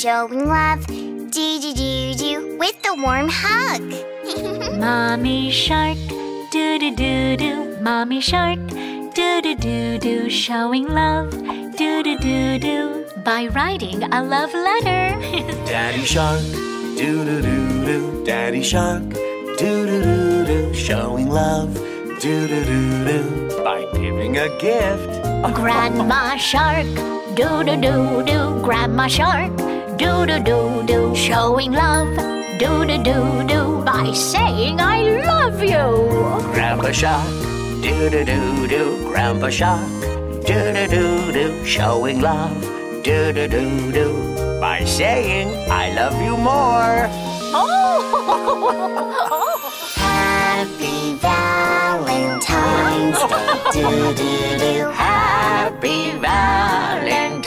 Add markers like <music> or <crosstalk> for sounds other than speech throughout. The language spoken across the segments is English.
showing love, do do do do, with a warm hug. Mommy shark, do do do do, mommy shark, do do do do, showing love, do do do do, by writing a love letter. Daddy shark, do do do do, Daddy shark, do do do do, showing love, do do do do, by giving a gift. Grandma shark, do do do do, Grandma shark, do do do do, showing love, do do do do, by saying I love you. Grandpa shark, do do do do, Grandpa shark, do do do do, showing love, do do do do, by saying I love you more. Oh! Happy Valentine's Day, do do do. Happy Valentine's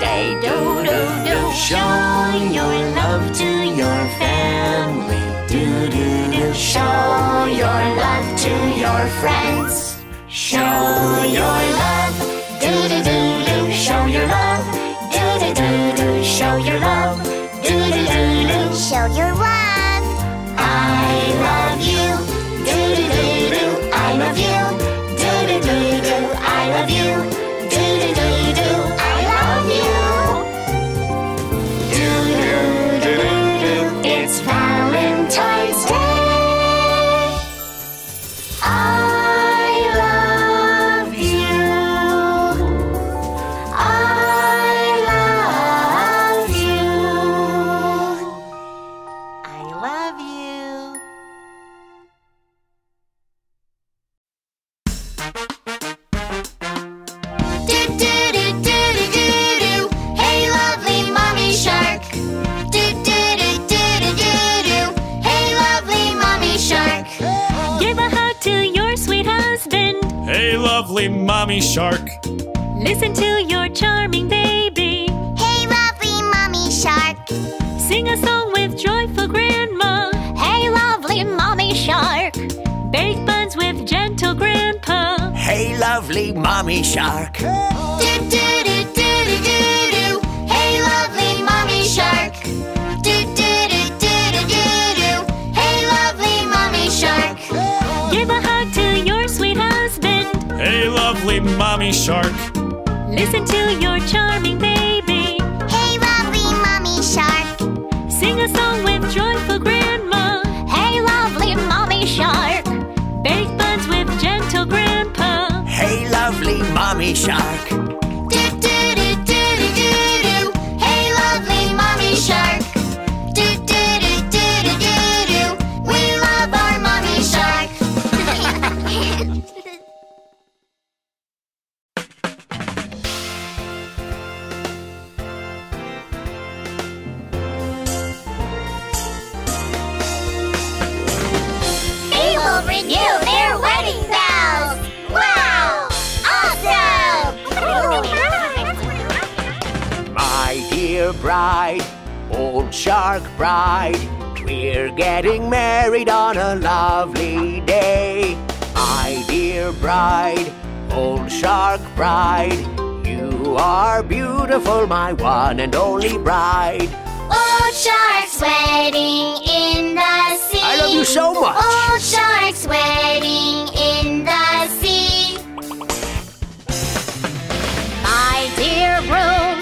Day, do do do, showing your love to your family, do do do, show your love to your friends, show your love, do do do do, show your love, do do do do, show your love, do do do do, Show your love. Mommy shark. Listen to your charming baby. Hey, lovely mommy shark. Sing a song with joyful grandma. Hey, lovely mommy shark. Bake buns with gentle grandpa. Hey, lovely mommy shark. Do do do do do mommy shark. Listen to your charming baby. Hey, lovely mommy shark. Sing a song with joyful grandma. Hey, lovely mommy shark. Bake buns with gentle grandpa. Hey, lovely mommy shark. Bride, old shark bride, we're getting married on a lovely day. My dear bride, old shark bride, you are beautiful, my one and only bride. Old shark's wedding in the sea. I love you so much. Old shark's wedding in the sea. My dear groom,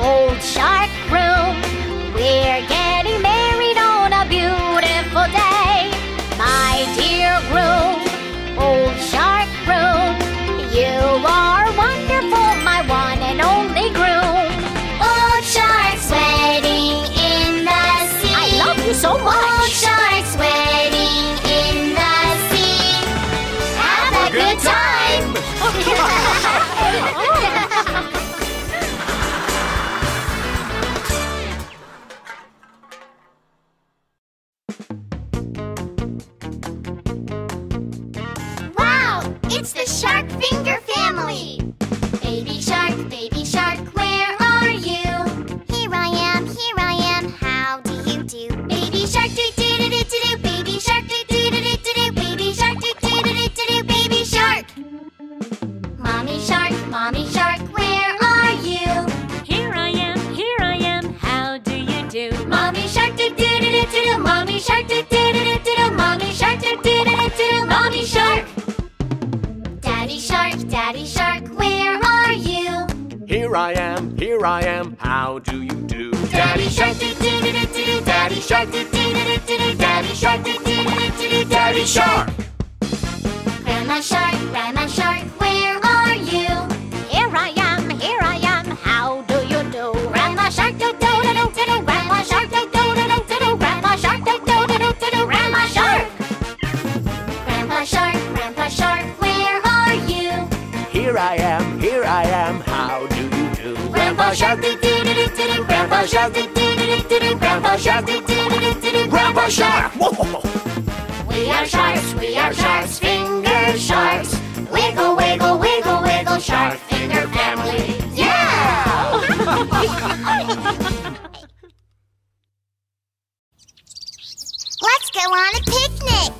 old shark we're Grandpa Shark. Grandpa Shark. Grandpa Shark. Grandpa Shark! Whoa! We are sharks, we are sharks, finger sharks. Wiggle, wiggle, wiggle, wiggle, shark finger family. Yeah! <laughs> Let's go on a picnic.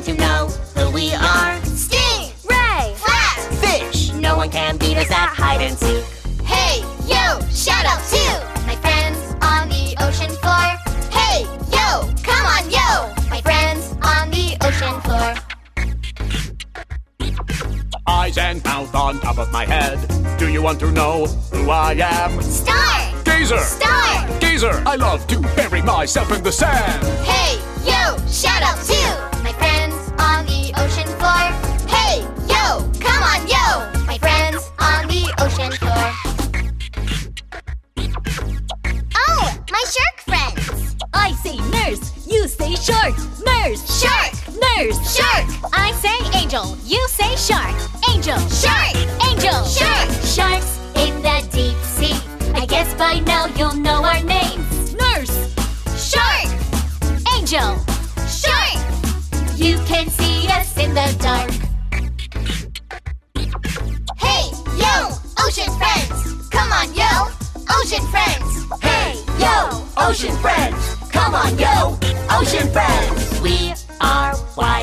Want to know who we are? Sting! Ray! Flash! Fish! No one can beat us at hide and seek. Hey, yo! Shout out to my friends on the ocean floor. Hey, yo! Come on, yo! My friends on the ocean floor. Eyes and mouth on top of my head. Do you want to know who I am? Star! Gazer! Star! Gazer! I love to bury myself in the sand. Hey, yo! Shout out to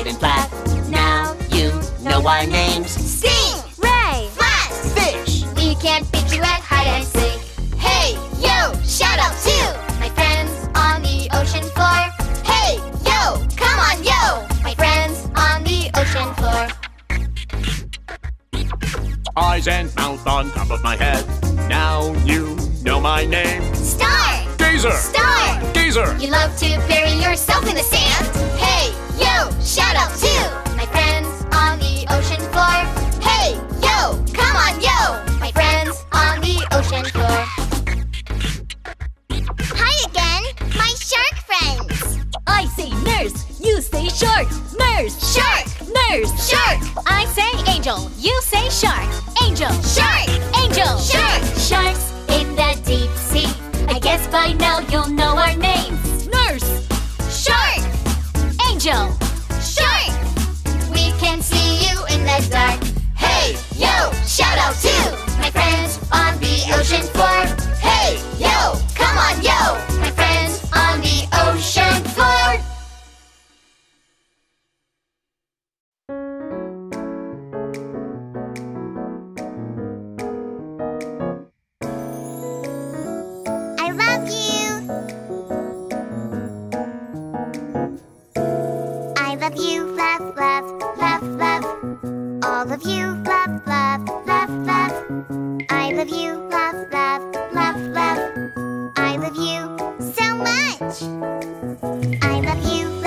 and black. Now you know our names. Sting! Ray, Flash! Fish! We can't beat you at hide and seek. Hey, yo! Shout out to my friends on the ocean floor. Hey, yo! Come on, yo! My friends on the ocean floor. Eyes and mouth on top of my head. Now you know my name. Star! Gazer! Star! Gazer! You love to bury yourself in the sand. Say shark. Nurse, Shark! nurse, Shark! I say angel, you say shark. Angel, Shark! angel, Shark! Sharks in the deep sea. I guess by now you'll know our names. Nurse, Shark! angel, Shark! We can see you in the dark. Hey, yo! Shout out to my friends on the ocean floor. Hey, yo! Come on, yo! My friends on the ocean floor. of you, laugh, laugh, laugh, laugh. All of you, laugh, laugh, laugh, laugh. I love you, laugh, laugh, laugh, laugh. I love you so much. I love you.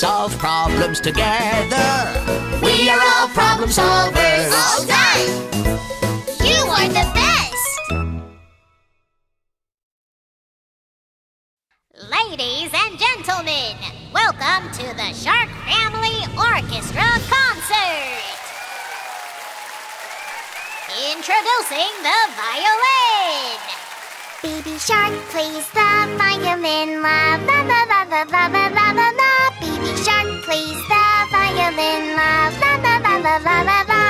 Solve problems together. We are all problem solvers. All done! Welcome to the Shark Family Orchestra concert. Introducing the violin. Baby shark plays the violin, la la la la la la la la. Baby shark plays the violin, la la la la la la la la.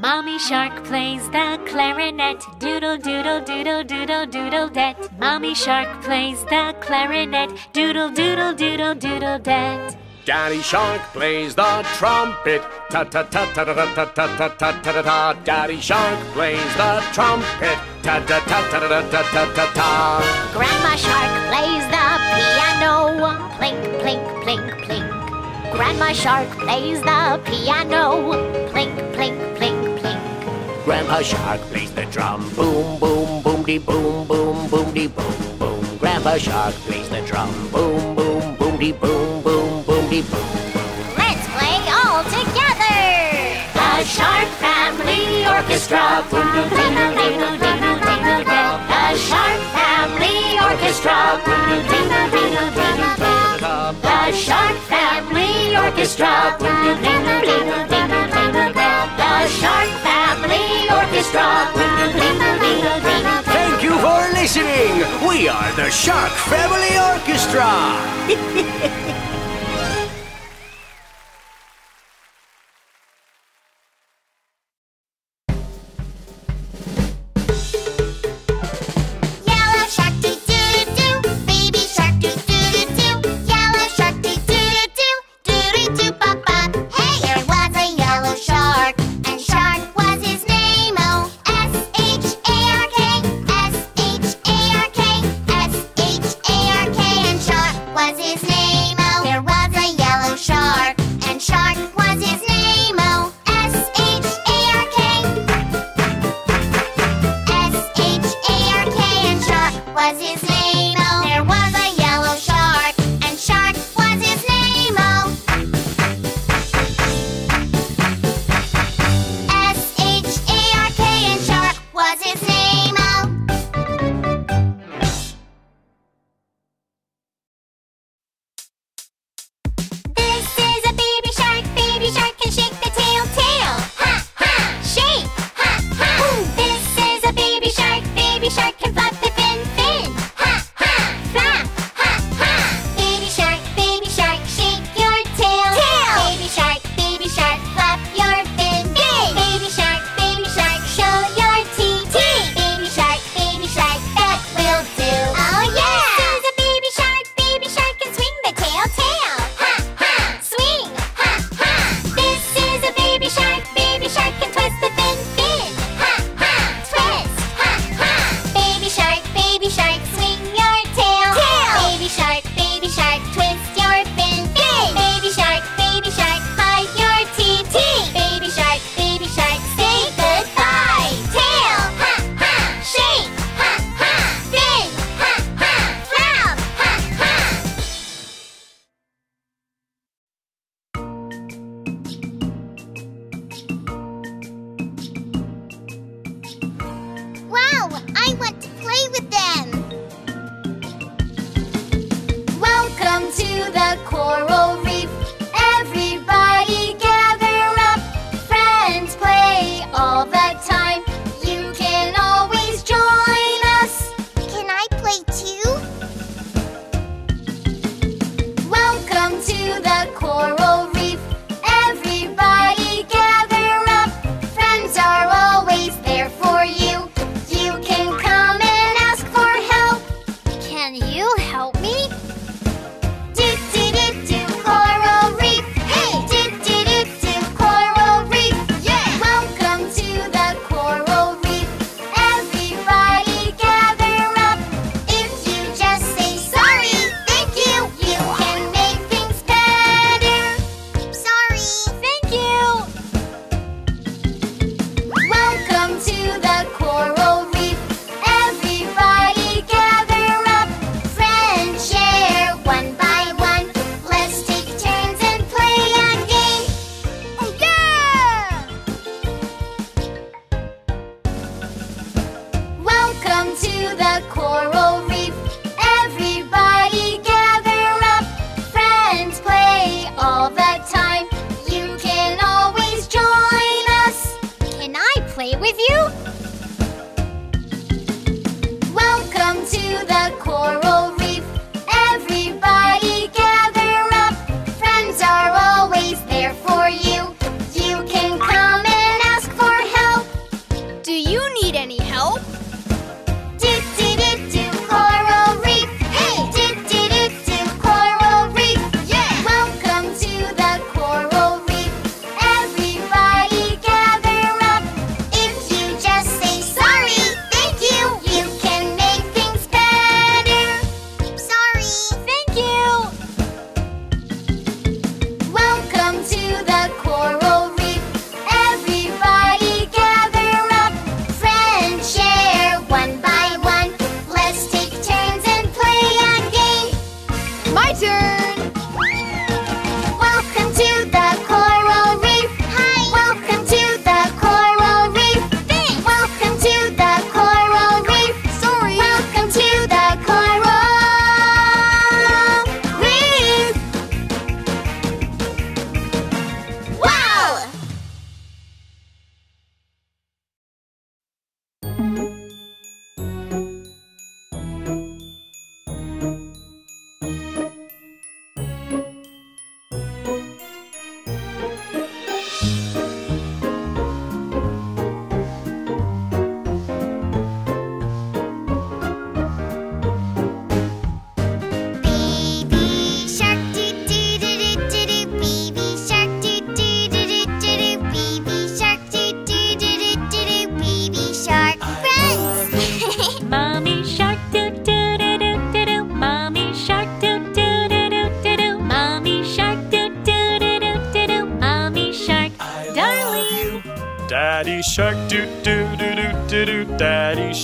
Mommy shark plays the clarinet, doodle doodle doodle doodle doodle det. Mommy shark plays the clarinet, doodle doodle doodle doodle det. Daddy Shark plays the trumpet. Ta ta ta ta ta ta ta ta ta ta ta ta. Daddy Shark plays the trumpet. Ta ta ta ta ta ta ta ta ta. Grandma Shark plays the piano. Plink, plink, plink, plink. Grandma Shark plays the piano. Plink, plink, plink, plink. Grandpa Shark plays the drum. Boom, boom, boom, de boom, boom, boom, de boom, boom. Grandpa Shark plays the drum. Boom, boom, boom, de boom, boom, boom, de boom. Let's play all together. The Shark Family Orchestra. Doodle doodle doodle doodle doodle det. The Shark Family Orchestra. Doodle doodle doodle doodle det. The Shark Family Orchestra. Doodle doodle doodle doodle doodle Thank you for listening. We are the Shark Family Orchestra. <laughs>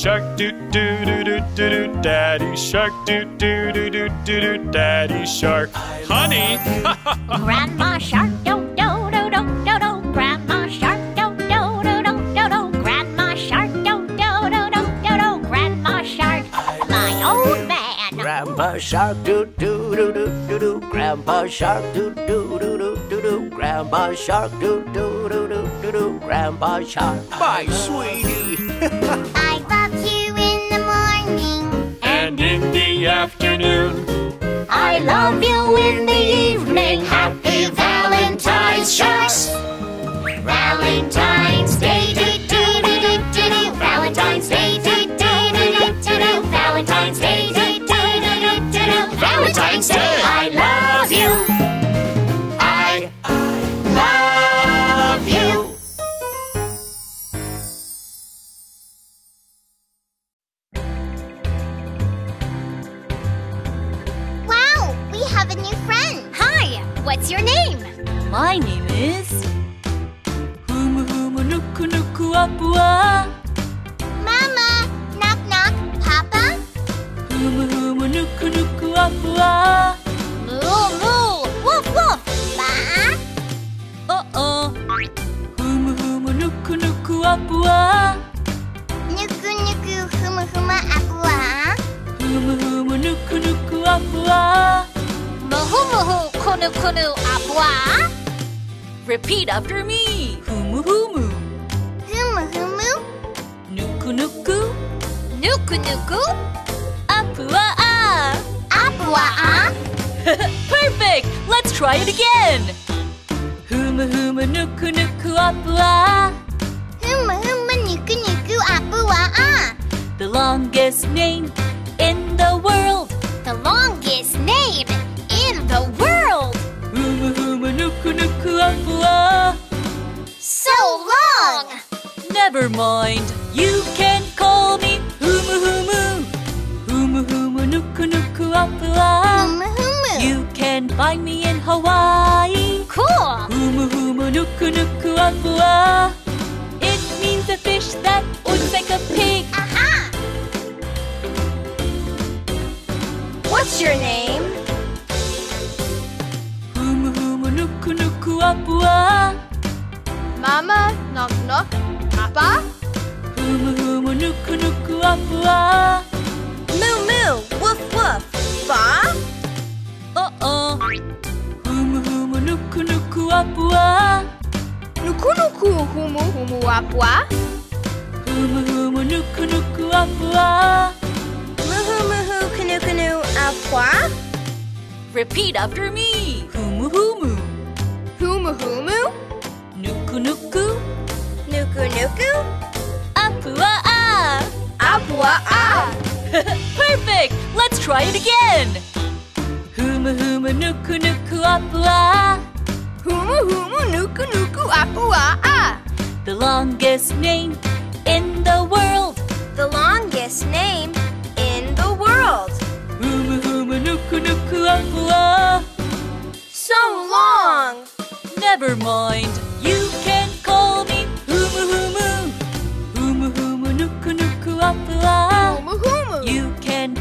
shark doo doo doo doo doo doo. Daddy shark doo doo doo doo doo doo. Daddy shark. Honey. Grandma shark do do do do do do. Grandma shark do do do do do do. Grandma shark do do do do do do. Grandma shark, my old man. Grandpa Shark doo doo doo doo doo doo. Grandpa Shark doo doo doo doo doo doo. Grandpa Shark doo doo doo doo doo doo. Grandpa Shark, my sweetie. Love you in the evening. Happy Valentine's sharks. Valentine's Day. doo doo doo doo doo doo. Valentine's Day. doo doo doo doo doo doo. Valentine's Day. doo doo doo doo doo doo. Valentine's Day. I love you. Nuku Nuku Apua. Mama, knock knock. Papa, Humu Humu Nuku Nuku Apua. Moo moo, woof woof. Ba, Uh oh. Humu Humu Nuku Nuku Apua. nuku nuku humu humu apua. Humu Humu Nuku Nuku Apua. Muhu muhu, kunu kunu apua. Repeat after me. Humu humu, Nuku Nuku Nuku nuku. Apua. apua ah. <laughs> Perfect! Let's try it again! Huma huma nuku nuku apua Humu humu, nuku nuku apua ah. The longest name in the world The longest name in the world. Huma huma nuku nuku apua So long. Never mind, you can call me Huma humu Huma huma nuku nuku apua Humu humu. You can find me in Hawaii Cool. Huma huma nuku nuku apua It means a fish that looks like a pig Aha. What's your name? Humu humu nuku nuku apua Mama, knock knock. Papa? Humu humu nuku nuku apua moo, woof woof. Ba? Humu humu nuku nuku apua. Nuku nuku humu humu apua. Humu humu nuku nuku apua. Muhu muhu kanu kanu apwa. Repeat after me. Humu humu. Humu humu. Nuku nuku. Nuku nuku. Apua ah. Apua ah. <laughs> Perfect. Let's try it again. Humu humu nuku nuku apua. Humu humu nuku nuku apua ah. The longest name in the world. The longest name in the world. Humu humu nuku nuku apua. So long. Never mind. You can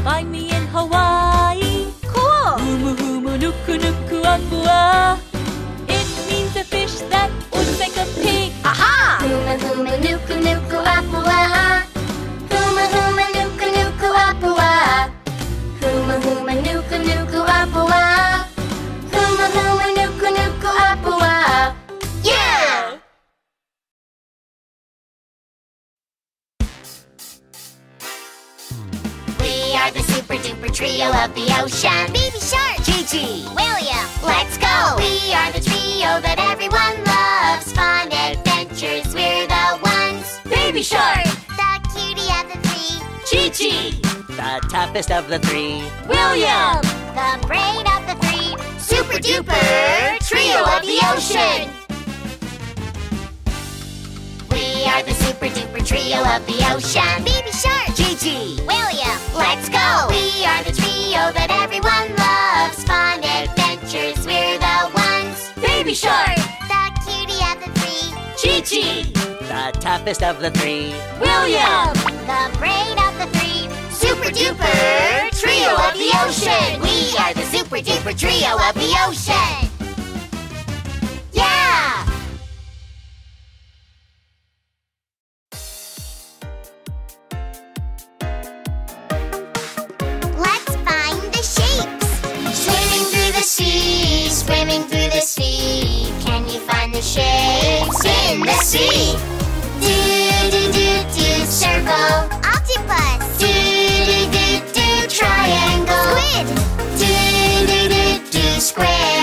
find me in Hawaii. Cool. Humu Humu Nuku Nuku Apua. It means a fish that looks like a pig. Aha! Huma huma nuku nuku apua. Huma huma nuku nuku apua. Huma huma nuku nuku apua. Huma huma nuku nuku apua. Are the super duper trio of the ocean. Baby Shark, Gigi, William, let's go. We are the trio that everyone loves. Fun adventures, we're the ones. Baby Shark, the cutie of the three. Chi-Chi, the toughest of the three. William, the brain of the three. Super duper trio of the ocean. We are the super duper trio of the ocean. Baby Shark, Gigi, William, let's go. We are the trio that everyone loves. Fun adventures, we're the ones. Baby Shark, the cutie of the three. Chi-Chi, the toughest of the three. William, the brain of the three. Super duper trio of the ocean. We are the super duper trio of the ocean. Sea? Do do do do circle. Octopus. Do do do do triangle. Squid. Do do do do square.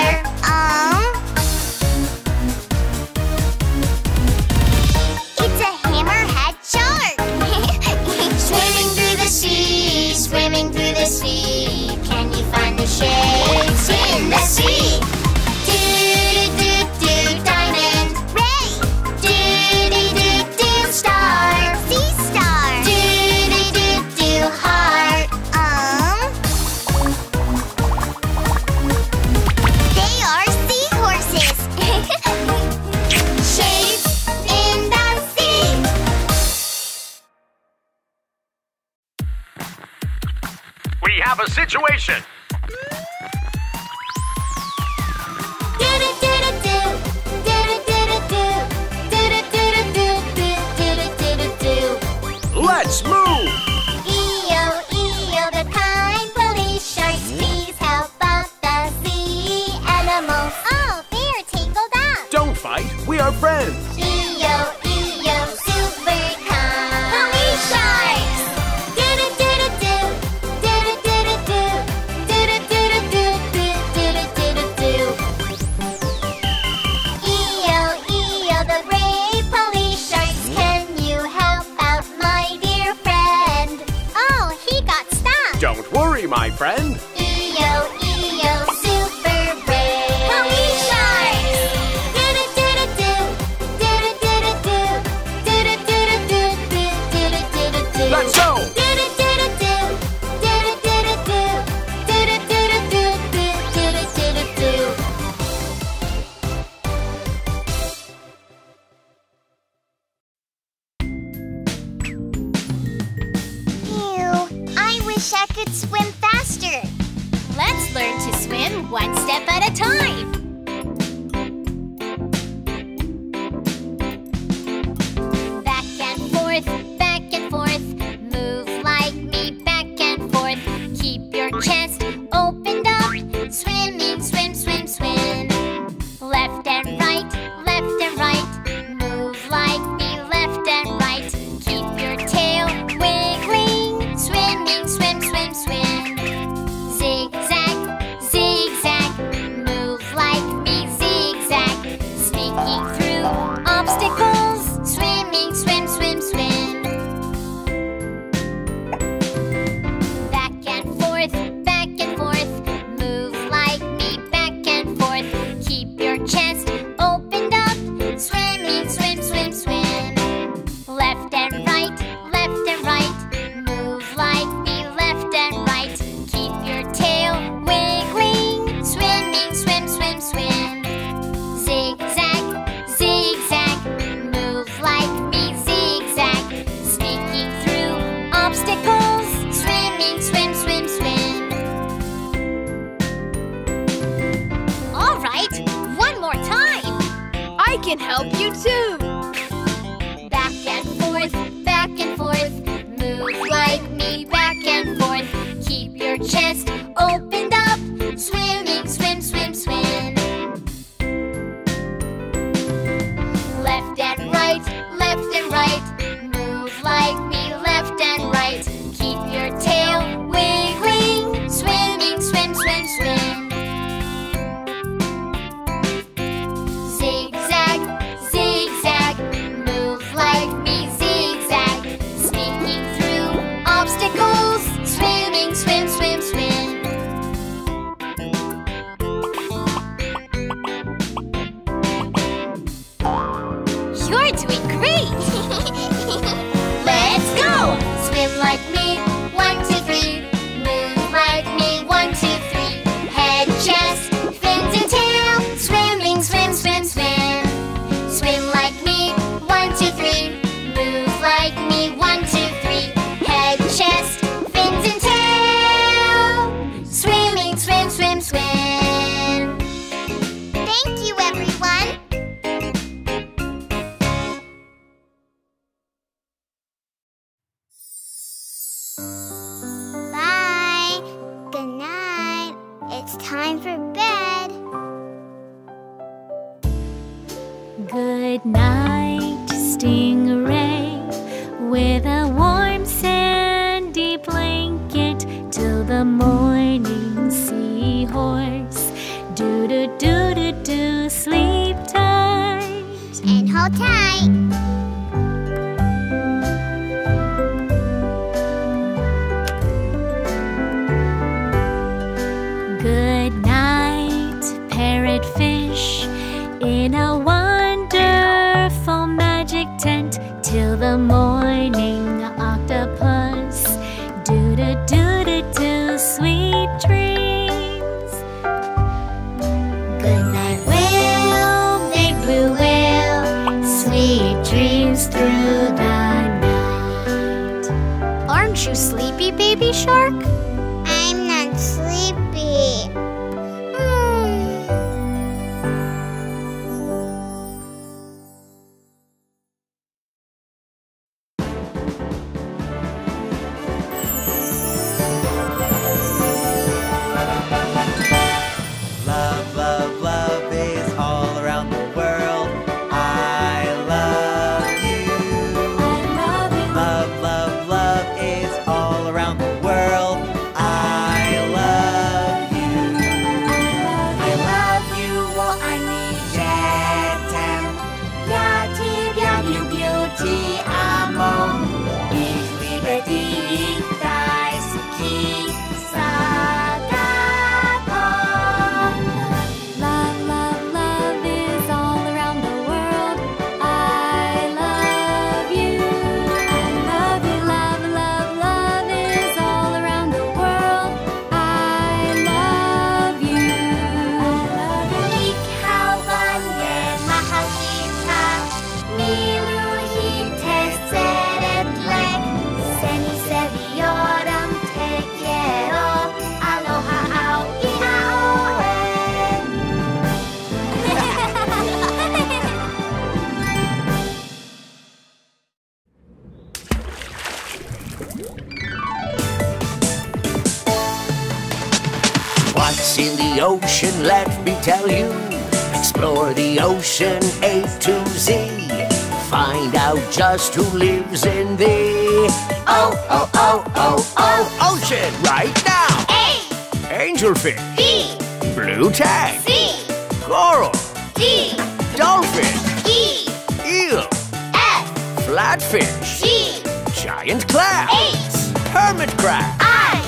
B. Blue tang. C. Coral. D. Dolphin. E. Eel. F. Flatfish. G. Giant clam. H. Hermit crab. I.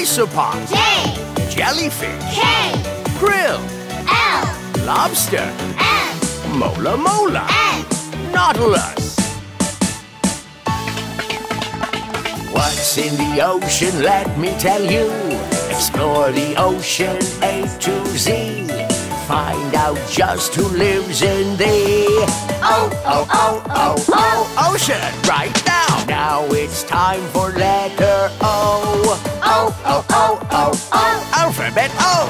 Isopod. J. Jellyfish. K. Krill. L. Lobster. M. Mola mola. N. Nautilus. What's in the ocean, let me tell you. Explore the ocean A to Z. Find out just who lives in the oh, oh, oh, oh, oh, ocean right now. Now it's time for letter O. Oh, oh, oh, oh, oh, alphabet O.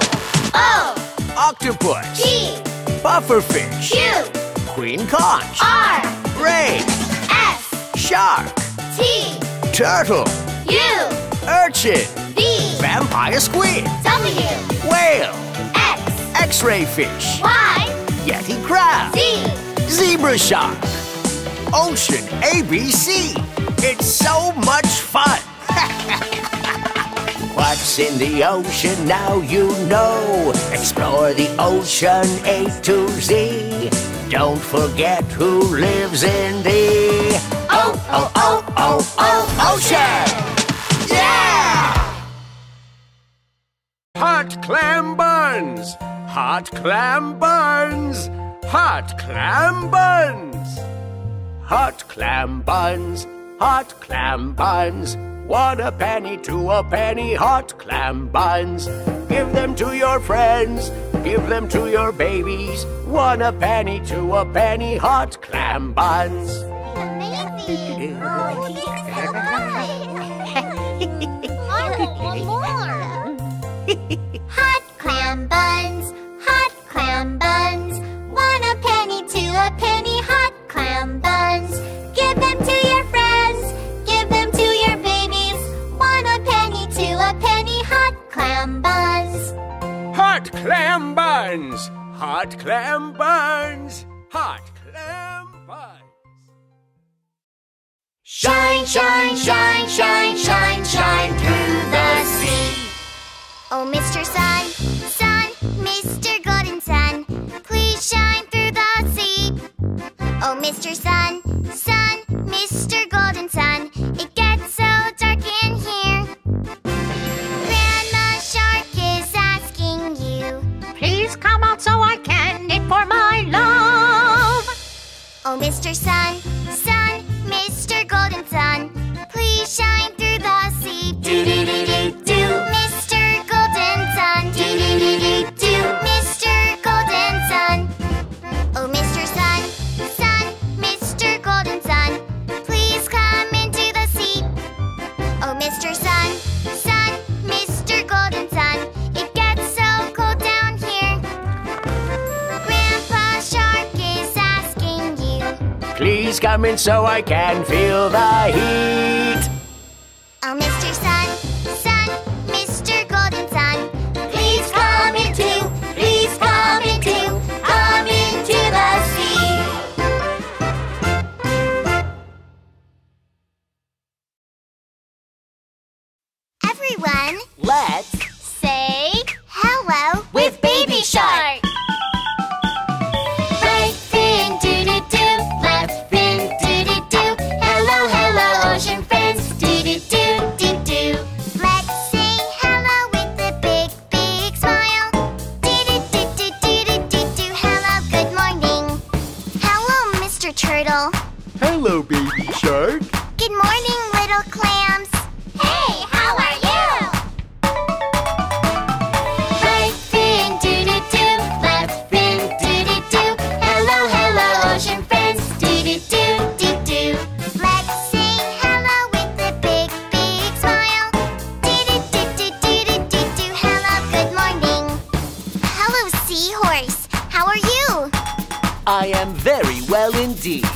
O. Octopus. G. Pufferfish. Q. Queen conch. R. Ray. S. Shark. T. Turtle. U. Urchin. Vampire squid. W. Whale. X. X-ray fish. Y. Yeti crab. Z. Zebra shark. Ocean ABC. It's so much fun. What's in the ocean now you know? Explore the ocean A to Z. Don't forget who lives in the oh oh oh oh oh ocean. Yeah! Hot clam buns. Hot clam buns. Hot clam buns. Hot clam buns. Hot clam buns. One a penny, two a penny, hot clam buns. Give them to your friends, give them to your babies. One a penny, two a penny, hot clam buns. Amazing! Oh, Hot clam buns, hot clam buns, hot clam buns. Shine, shine, shine, shine, shine, shine through the sea. Oh, Mr. Sun, Sun, Mr. Golden Sun, please shine through the sea. Oh, Mr. Sun, Sun, Mr. Golden Sun, it gets so so I can knit for my love. Oh, Mr. Sun, Sun, Mr. Golden Sun, please shine through the sea. Do do do do In so I can feel the heat. I am very well indeed.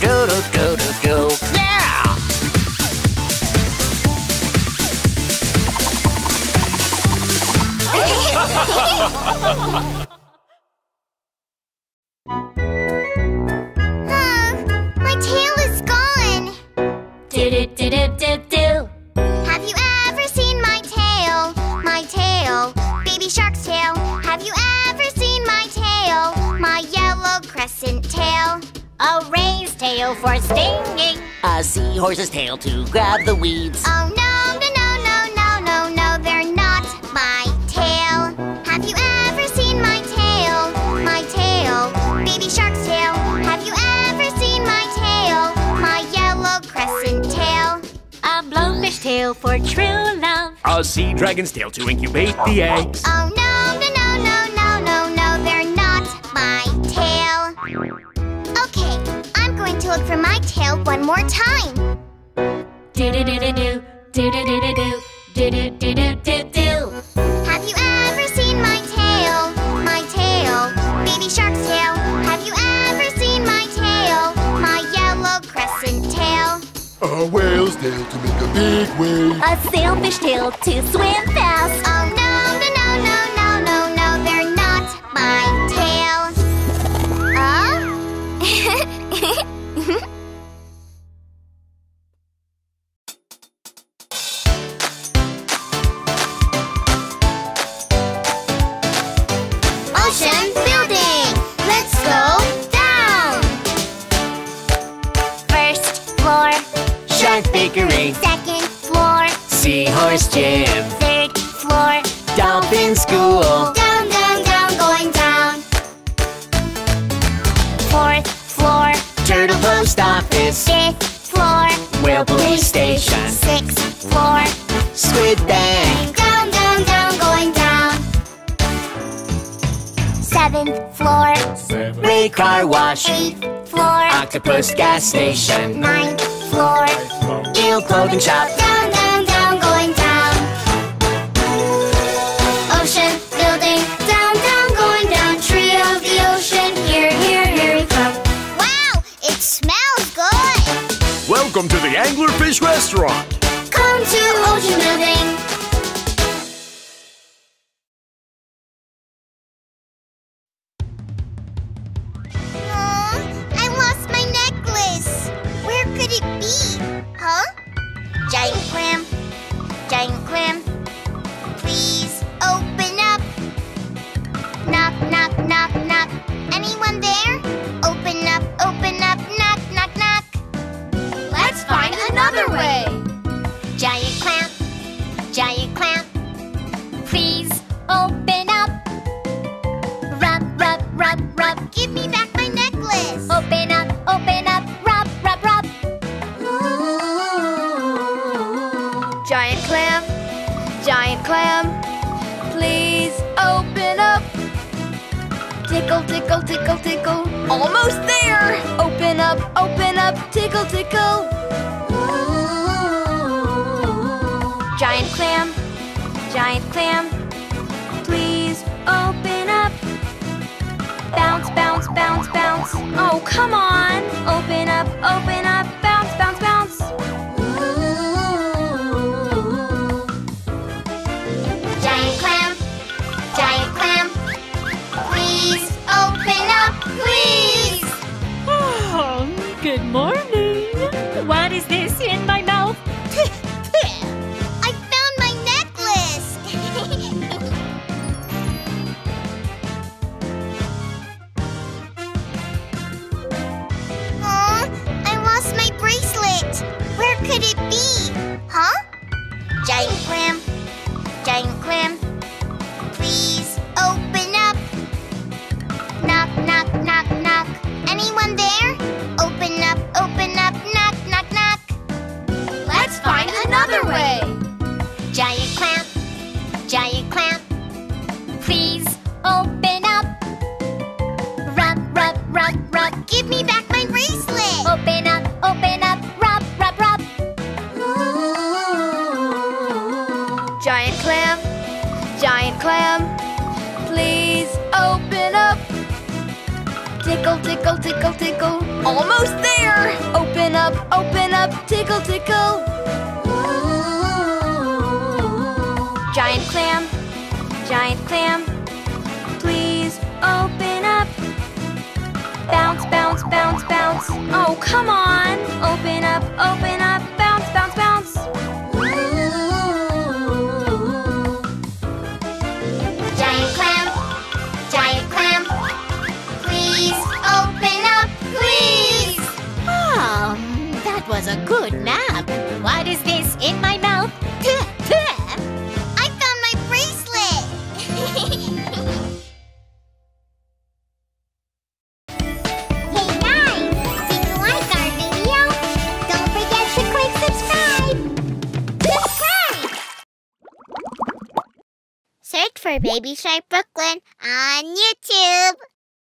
go to go. horse's tail to grab the weeds. Oh, no, no, no, no, no, no, no, they're not my tail. Have you ever seen my tail? My tail, baby shark's tail. Have you ever seen my tail? My yellow crescent tail. A blowfish tail for true love. A sea dragon's tail to incubate the eggs. Oh, no. do do do do do do do do do do do do. Have you ever seen my tail? My tail, baby shark's tail. Have you ever seen my tail? My yellow crescent tail. A whale's tail to make a big wave. A sailfish tail to swim fast. Oh no no no no no no no, they're not my tail. Uh? <laughs> gas station.